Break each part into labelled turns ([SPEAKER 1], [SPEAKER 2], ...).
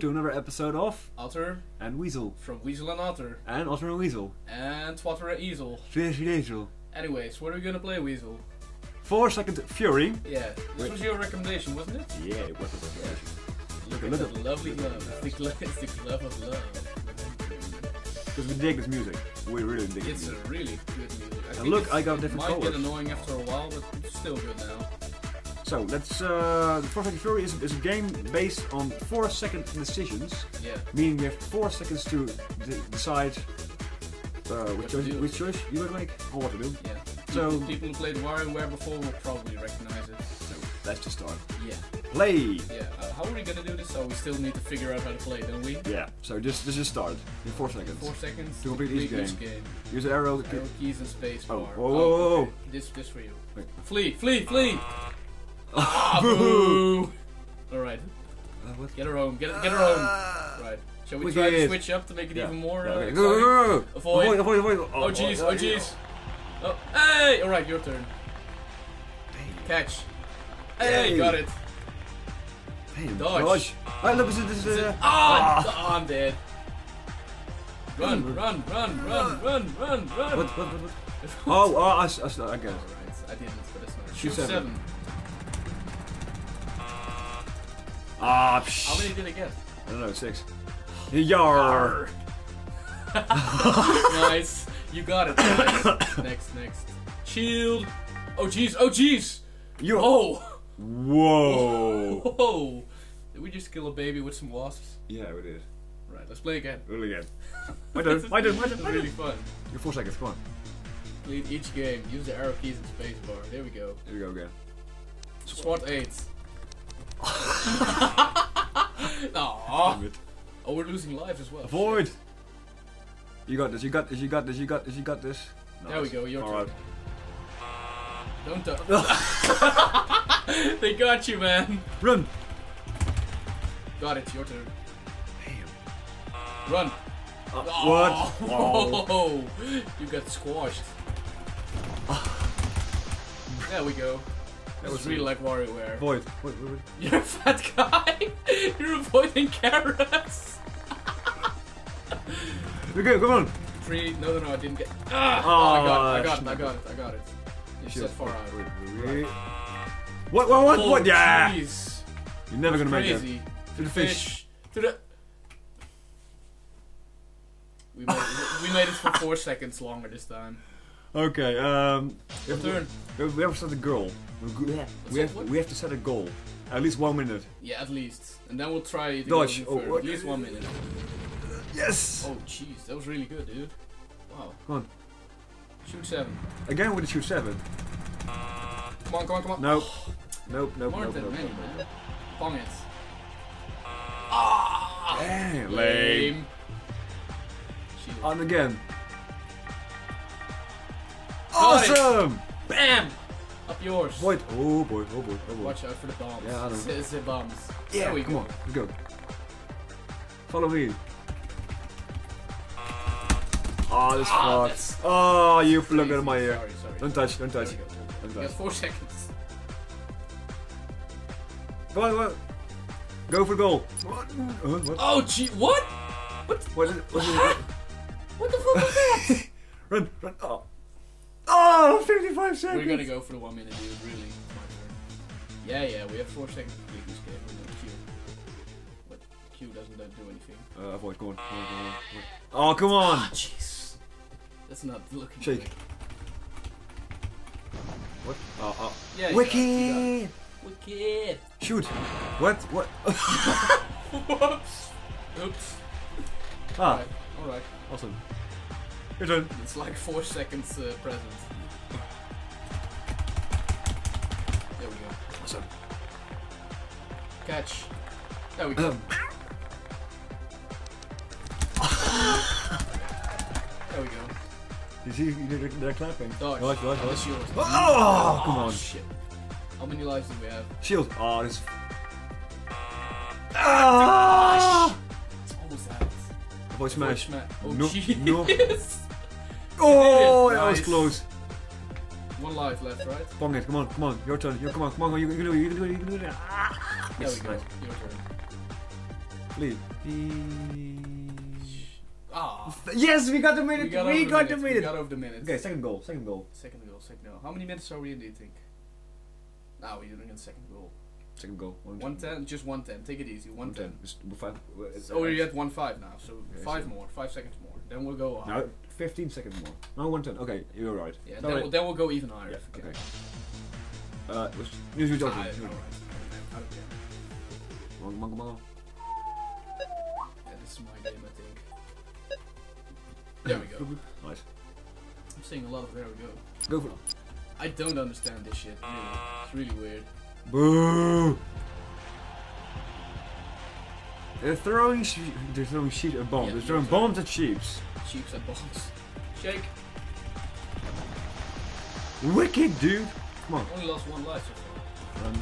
[SPEAKER 1] to another episode of
[SPEAKER 2] Otter
[SPEAKER 1] And Weasel.
[SPEAKER 2] from Weasel and Otter.
[SPEAKER 1] And Otter and Weasel.
[SPEAKER 2] And Twatter and Easel.
[SPEAKER 1] Fierce Weasel.
[SPEAKER 2] Anyways, what are we gonna play, Weasel?
[SPEAKER 1] Four Second Fury.
[SPEAKER 2] Yeah, this
[SPEAKER 1] Wait.
[SPEAKER 2] was your recommendation, wasn't it?
[SPEAKER 1] Yeah, it was a
[SPEAKER 2] Look,
[SPEAKER 1] Look
[SPEAKER 2] at
[SPEAKER 1] at-
[SPEAKER 2] that lovely glove. It's the, glo- it's the glove of love.
[SPEAKER 1] Because we dig this music. We really dig
[SPEAKER 2] It's
[SPEAKER 1] this
[SPEAKER 2] a really good music. I
[SPEAKER 1] And look, I got
[SPEAKER 2] it
[SPEAKER 1] different
[SPEAKER 2] might
[SPEAKER 1] colours.
[SPEAKER 2] get annoying after a while, but it's still good now.
[SPEAKER 1] So, let's. Uh, Four Second Fury is, is a game based on four second decisions.
[SPEAKER 2] Yeah.
[SPEAKER 1] Meaning you have four seconds to d- decide uh, which, choice, which choice you would make or what to do.
[SPEAKER 2] Yeah.
[SPEAKER 1] So-
[SPEAKER 2] people, people who played WarioWare before will probably recognize it.
[SPEAKER 1] So, let's just start.
[SPEAKER 2] Yeah.
[SPEAKER 1] Play!
[SPEAKER 2] Yeah. Uh, how are we gonna do this? Oh, we still need to figure out how to play, don't we?
[SPEAKER 1] Yeah, so just, just just start in four seconds.
[SPEAKER 2] Four seconds
[SPEAKER 1] To complete each
[SPEAKER 2] complete
[SPEAKER 1] game. Use the arrow. to
[SPEAKER 2] Arrow keys and space
[SPEAKER 1] Oh,
[SPEAKER 2] bar.
[SPEAKER 1] whoa, whoa, whoa, whoa.
[SPEAKER 2] okay. This, this for you.
[SPEAKER 1] Wait.
[SPEAKER 2] Flee, flee, flee!
[SPEAKER 1] Ah,
[SPEAKER 2] Boo! Alright,
[SPEAKER 1] Uh,
[SPEAKER 2] get her home, get, get her home. Right. Shall we try to switch up to make it
[SPEAKER 1] Yeah.
[SPEAKER 2] even more uh,
[SPEAKER 1] okay. Go, go,
[SPEAKER 2] exciting?
[SPEAKER 1] go, go.
[SPEAKER 2] Avoid.
[SPEAKER 1] Avoid, avoid, avoid.
[SPEAKER 2] Oh jeez, oh jeez. Oh, hey! Alright, your turn. Catch. Hey,
[SPEAKER 1] Yay.
[SPEAKER 2] got it.
[SPEAKER 1] Damn,
[SPEAKER 2] Dodge.
[SPEAKER 1] dodge. Oh, look, this is, this is, uh,
[SPEAKER 2] Ah!
[SPEAKER 1] Ah.
[SPEAKER 2] Oh, I'm dead. Run, run, run, run, run, run, run!
[SPEAKER 1] what, what, what, what? Oh, oh, I, I, I get it.
[SPEAKER 2] Alright, I didn't, but it's not.
[SPEAKER 1] Shoot
[SPEAKER 2] Shoot
[SPEAKER 1] seven.
[SPEAKER 2] seven.
[SPEAKER 1] Ah,
[SPEAKER 2] How many did I get?
[SPEAKER 1] I don't know, six. Yar.
[SPEAKER 2] nice. You got it. Nice. next, next. Shield. Oh jeez. Oh jeez.
[SPEAKER 1] You.
[SPEAKER 2] Oh.
[SPEAKER 1] Whoa.
[SPEAKER 2] Whoa. Did we just kill a baby with some wasps?
[SPEAKER 1] yeah, we did.
[SPEAKER 2] Right. Let's play again.
[SPEAKER 1] Really again. My turn, my turn,
[SPEAKER 2] It's
[SPEAKER 1] my
[SPEAKER 2] really fun.
[SPEAKER 1] You're four seconds, come on.
[SPEAKER 2] Lead each game. Use the arrow keys and space bar. There we go.
[SPEAKER 1] Here we go again.
[SPEAKER 2] SWAT 8. Aww. Oh, we're losing lives as well.
[SPEAKER 1] Avoid.
[SPEAKER 2] Shit.
[SPEAKER 1] You got this, you got this, you got this, you got this, you got this.
[SPEAKER 2] There we go, your
[SPEAKER 1] Alright.
[SPEAKER 2] Don't touch. they got you, man.
[SPEAKER 1] Run!
[SPEAKER 2] Got it. Your turn.
[SPEAKER 1] Damn.
[SPEAKER 2] Run.
[SPEAKER 1] Uh,
[SPEAKER 2] Oh,
[SPEAKER 1] What?
[SPEAKER 2] Oh, you got squashed. there we go. That
[SPEAKER 1] was
[SPEAKER 2] really like WarioWare.
[SPEAKER 1] Avoid. Wait, wait, wait.
[SPEAKER 2] You're a fat guy. You're avoiding carrots.
[SPEAKER 1] Okay, come on.
[SPEAKER 2] Three. No, no, no. I didn't get. Ah!
[SPEAKER 1] Oh,
[SPEAKER 2] I got it. I got it. I got it. I got it. You
[SPEAKER 1] Shit.
[SPEAKER 2] said far out.
[SPEAKER 1] Wait. What, what, what,
[SPEAKER 2] Oh,
[SPEAKER 1] what? Yeah!
[SPEAKER 2] Jeez.
[SPEAKER 1] You're never gonna make it.
[SPEAKER 2] Crazy.
[SPEAKER 1] To the fish.
[SPEAKER 2] Fish. To the. We made, we made it for four seconds longer this time.
[SPEAKER 1] Okay, um.
[SPEAKER 2] Your turn.
[SPEAKER 1] We we have to set a goal. We
[SPEAKER 2] What's
[SPEAKER 1] we have, we have to set a goal. At least one minute.
[SPEAKER 2] Yeah, at least. And then we'll try to
[SPEAKER 1] Dodge. Oh,
[SPEAKER 2] for at least one minute.
[SPEAKER 1] Yes!
[SPEAKER 2] Oh, jeez, that was really good, dude. Wow.
[SPEAKER 1] Come on.
[SPEAKER 2] Shoot seven.
[SPEAKER 1] Again with the shoot seven.
[SPEAKER 2] Come on, come on, come on.
[SPEAKER 1] Nope. Nope, nope,
[SPEAKER 2] More
[SPEAKER 1] nope,
[SPEAKER 2] than
[SPEAKER 1] nope,
[SPEAKER 2] many,
[SPEAKER 1] nope, nope.
[SPEAKER 2] man. Bong it.
[SPEAKER 1] Damn, lame.
[SPEAKER 2] Lame. Shield.
[SPEAKER 1] On again. Awesome!
[SPEAKER 2] Bam! Up yours.
[SPEAKER 1] Boy, oh boy, oh boy, oh boy.
[SPEAKER 2] Watch out for the bombs.
[SPEAKER 1] Yeah, I know.
[SPEAKER 2] Z- the bombs.
[SPEAKER 1] Yeah,
[SPEAKER 2] there we
[SPEAKER 1] come
[SPEAKER 2] go.
[SPEAKER 1] on, let's go. Follow me. Oh, this
[SPEAKER 2] Ah,
[SPEAKER 1] fucked. Oh, you plug in my ear.
[SPEAKER 2] Sorry, sorry.
[SPEAKER 1] Don't touch, don't touch. Don't
[SPEAKER 2] You got four seconds.
[SPEAKER 1] Go on, go on. Go for goal. What? Uh, what?
[SPEAKER 2] Oh, gee, what?
[SPEAKER 1] What is it? What is it?
[SPEAKER 2] What the fuck was that?
[SPEAKER 1] Run, run. Oh. Oh, 55 seconds.
[SPEAKER 2] We're gonna go for the one minute, dude. Really. It's my turn. Yeah, yeah. We have four seconds to complete this game. We're gonna Q. But Q doesn't do anything.
[SPEAKER 1] Uh, avoid, come on. Come on, come on, come on. Oh, come on.
[SPEAKER 2] Ah, jeez. That's not looking
[SPEAKER 1] Shake.
[SPEAKER 2] good.
[SPEAKER 1] What? Oh, oh.
[SPEAKER 2] Yeah. you got
[SPEAKER 1] Wicked.
[SPEAKER 2] Wicked.
[SPEAKER 1] Shoot. What? What?
[SPEAKER 2] Whoops. Oops.
[SPEAKER 1] ah,
[SPEAKER 2] Alright. Alright.
[SPEAKER 1] awesome. Your turn.
[SPEAKER 2] It's like four seconds uh, present. There we go.
[SPEAKER 1] Awesome.
[SPEAKER 2] Catch. There we go.
[SPEAKER 1] Um,
[SPEAKER 2] There we go.
[SPEAKER 1] you see, they're, they're clapping.
[SPEAKER 2] Dodge.
[SPEAKER 1] Dodge, dodge, dodge.
[SPEAKER 2] yours.
[SPEAKER 1] Oh, come on.
[SPEAKER 2] Shit. How many lives do we have?
[SPEAKER 1] Shield. Oh, this. Ah!
[SPEAKER 2] It's almost out.
[SPEAKER 1] Avoid smash.
[SPEAKER 2] Sma- Oh,
[SPEAKER 1] No, no. Oh,
[SPEAKER 2] Nice.
[SPEAKER 1] that was close.
[SPEAKER 2] One life left, right?
[SPEAKER 1] Bong it. Come on, come on. Your turn. Your, come on, come on. You can do it. You can do it. You can do it. Ah.
[SPEAKER 2] There
[SPEAKER 1] Yes,
[SPEAKER 2] we go.
[SPEAKER 1] nice.
[SPEAKER 2] Your turn.
[SPEAKER 1] Please.
[SPEAKER 2] Ah.
[SPEAKER 1] Yes, we got the minute. We got,
[SPEAKER 2] over
[SPEAKER 1] the
[SPEAKER 2] minute.
[SPEAKER 1] minute.
[SPEAKER 2] We got over the minute.
[SPEAKER 1] Okay, second goal. Second goal.
[SPEAKER 2] Second goal, second goal. How many minutes are we in, do you think? Now we're doing a second goal.
[SPEAKER 1] Second goal.
[SPEAKER 2] 110? Just 110. Take it easy. 110.
[SPEAKER 1] Just five. uh,
[SPEAKER 2] Oh, you're at 1 5 now, so
[SPEAKER 1] Okay,
[SPEAKER 2] 5
[SPEAKER 1] so-
[SPEAKER 2] more, 5 seconds more. Then we'll go higher.
[SPEAKER 1] No, 15 seconds more. No, 110. Okay, you're right.
[SPEAKER 2] Yeah, then
[SPEAKER 1] wait.
[SPEAKER 2] we'll, then we'll go even higher.
[SPEAKER 1] Yeah,
[SPEAKER 2] we
[SPEAKER 1] okay. Uh, use your
[SPEAKER 2] Ah,
[SPEAKER 1] judgment.
[SPEAKER 2] alright. I don't care.
[SPEAKER 1] Come on, come on, come on.
[SPEAKER 2] Yeah, this is my game, I think. There we go.
[SPEAKER 1] Nice.
[SPEAKER 2] I'm seeing a lot of there we go.
[SPEAKER 1] Go for it.
[SPEAKER 2] I don't understand this shit. Really. It's really weird.
[SPEAKER 1] Boo! They're throwing sh- they're throwing sheep at bombs.
[SPEAKER 2] Yeah,
[SPEAKER 1] they're throwing bombs at sheeps.
[SPEAKER 2] Cheeks and bombs. Shake.
[SPEAKER 1] Wicked, dude. Come on.
[SPEAKER 2] Only lost one life so.
[SPEAKER 1] Um,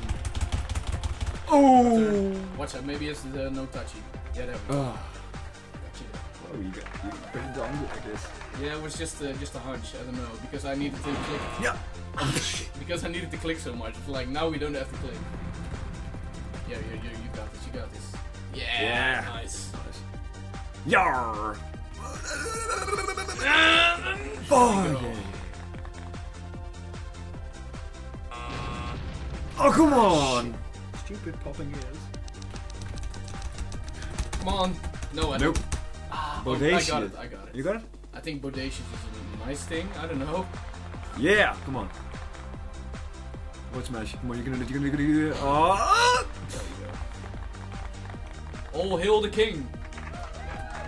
[SPEAKER 1] oh!
[SPEAKER 2] Watch out, maybe it's the no touchy. Yeah, there we go. Gotcha.
[SPEAKER 1] Oh, you got you put it down like this.
[SPEAKER 2] Yeah, it was just uh, just a hunch. I don't know because I needed to click.
[SPEAKER 1] Yeah.
[SPEAKER 2] Because I needed to click so much. It's like now we don't have to click. Yeah, yeah, yeah. You got this. You got this. Yeah.
[SPEAKER 1] Yeah.
[SPEAKER 2] Nice.
[SPEAKER 1] Nice. Yar!
[SPEAKER 2] There
[SPEAKER 1] Oh,
[SPEAKER 2] we go.
[SPEAKER 1] yeah. Oh, come on! Stupid popping ears.
[SPEAKER 2] Come on. No, I
[SPEAKER 1] Nope.
[SPEAKER 2] don't. Ah, oh, I got it. I got it.
[SPEAKER 1] You got it?
[SPEAKER 2] I think bodacious is a nice thing. I don't know.
[SPEAKER 1] Yeah! Come on. What smash? Come on, you're gonna do you're gonna do you're gonna do Oh!
[SPEAKER 2] There you. All hail the king.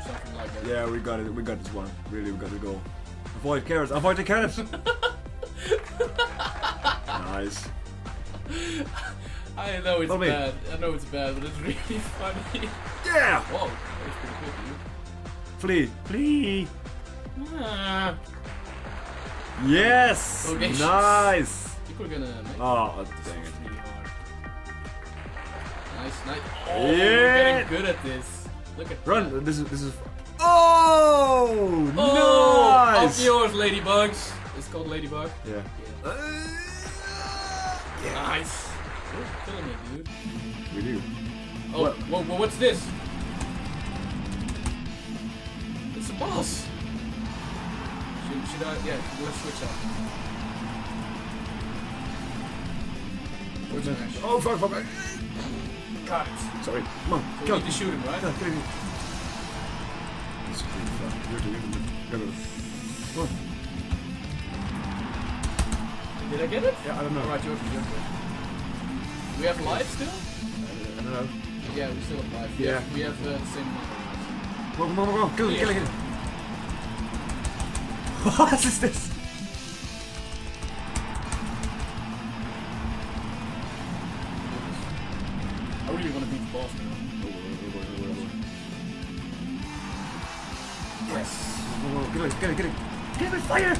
[SPEAKER 2] Something like that.
[SPEAKER 1] Yeah, we got it. We got this one. Really, we got to go. Avoid carrots. Avoid the carrots. nice.
[SPEAKER 2] I know it's
[SPEAKER 1] Follow me.
[SPEAKER 2] bad. I know it's bad, but it's really funny.
[SPEAKER 1] Yeah!
[SPEAKER 2] Whoa, that was pretty quick, dude.
[SPEAKER 1] Flee. Flee.
[SPEAKER 2] Ah,
[SPEAKER 1] Yes!
[SPEAKER 2] Bodacious.
[SPEAKER 1] Nice!
[SPEAKER 2] I think we're gonna make
[SPEAKER 1] Oh,
[SPEAKER 2] this
[SPEAKER 1] dang it.
[SPEAKER 2] Is really hard. Nice, nice. Oh, we're
[SPEAKER 1] Yeah.
[SPEAKER 2] getting good at this. Look at that.
[SPEAKER 1] Run! This is this is. Oh!
[SPEAKER 2] Oh,
[SPEAKER 1] nice!
[SPEAKER 2] Up yours, ladybugs. It's called ladybug.
[SPEAKER 1] Yeah.
[SPEAKER 2] Yeah.
[SPEAKER 1] Uh, yeah.
[SPEAKER 2] Nice. You're killing it, dude.
[SPEAKER 1] We do.
[SPEAKER 2] Oh,
[SPEAKER 1] What?
[SPEAKER 2] whoa, whoa, what's this? It's a boss. Should, should I? Yeah, let's switch up.
[SPEAKER 1] Oh fuck! Fuck!
[SPEAKER 2] Got it.
[SPEAKER 1] Sorry. Come on.
[SPEAKER 2] So
[SPEAKER 1] Go.
[SPEAKER 2] need to shoot him, right?
[SPEAKER 1] Go, get. This is pretty fun. You're doing it. Go, go. Come.
[SPEAKER 2] Did I get it?
[SPEAKER 1] Yeah, I don't know.
[SPEAKER 2] Alright, yours, yours. We have life still?
[SPEAKER 1] I don't know.
[SPEAKER 2] Yeah, we still have life. We
[SPEAKER 1] Yeah.
[SPEAKER 2] have, we have uh, the same of lives.
[SPEAKER 1] Come on, come on, come on. Kill kill it. What is this?
[SPEAKER 2] Really want to beat the boss now.
[SPEAKER 1] Yes. Get it, get it, get it. Get it, fire!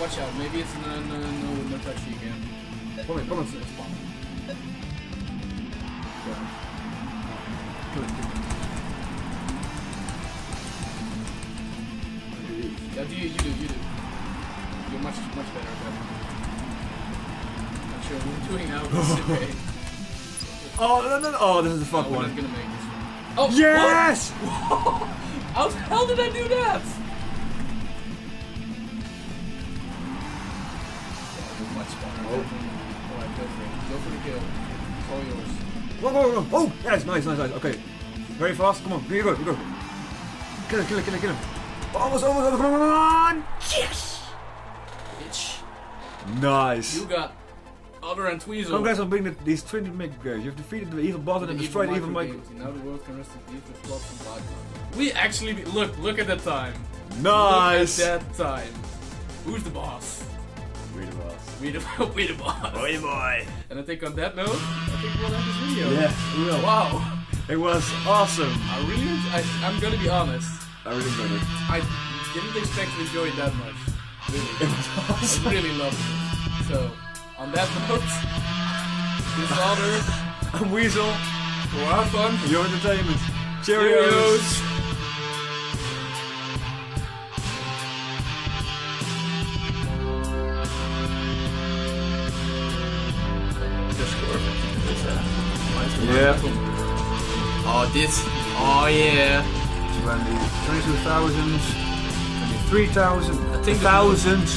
[SPEAKER 2] Watch out, maybe it's no, no, no, no touchy again.
[SPEAKER 1] Come on, come on.
[SPEAKER 2] It's, fine.
[SPEAKER 1] It,
[SPEAKER 2] Yeah, do you, you do, you do. Much, much better at that. Not sure what we're doing now, but okay.
[SPEAKER 1] Oh, no, no. Oh, this is the fuck
[SPEAKER 2] oh, No,
[SPEAKER 1] one.
[SPEAKER 2] gonna make this one. Oh,
[SPEAKER 1] Yes!
[SPEAKER 2] How the hell did I do that? Much better.
[SPEAKER 1] Oh.
[SPEAKER 2] Alright, go for it. Go for the kill. Yours.
[SPEAKER 1] Whoa, whoa, whoa. Oh, yes, nice, nice, nice. Okay. Very fast. Come on. Here you go, here you go. Kill it, kill it, kill it, kill it. Almost, almost, almost. Come on. Yes!
[SPEAKER 2] Bitch.
[SPEAKER 1] Nice.
[SPEAKER 2] You got Other and Tweezle.
[SPEAKER 1] Congrats on being the, these 20 mega games. You've defeated the evil boss and destroyed the evil
[SPEAKER 2] micro
[SPEAKER 1] Mike.
[SPEAKER 2] Now the world can rest in peace with plots and blood. We actually be- look. Look at that time.
[SPEAKER 1] Nice!
[SPEAKER 2] Look at that time. Who's the boss?
[SPEAKER 1] We the boss.
[SPEAKER 2] We the we the boss.
[SPEAKER 1] Boy, boy.
[SPEAKER 2] And I think on that note, I think we'll end this video.
[SPEAKER 1] Yes, we will.
[SPEAKER 2] Wow.
[SPEAKER 1] It was awesome.
[SPEAKER 2] I really. I, I'm gonna be honest.
[SPEAKER 1] I really enjoyed it.
[SPEAKER 2] I didn't expect to enjoy it that much. Really.
[SPEAKER 1] It was
[SPEAKER 2] I really loved it. So, on that note, this is Otter
[SPEAKER 1] I'm Weasel.
[SPEAKER 2] for our fun.
[SPEAKER 1] Your entertainment. Cheerios.
[SPEAKER 2] Cheerios. It's,
[SPEAKER 1] Yeah.
[SPEAKER 2] Oh, this. Oh, yeah.
[SPEAKER 1] 20, 22,000, 23,000,
[SPEAKER 2] I think
[SPEAKER 1] thousand.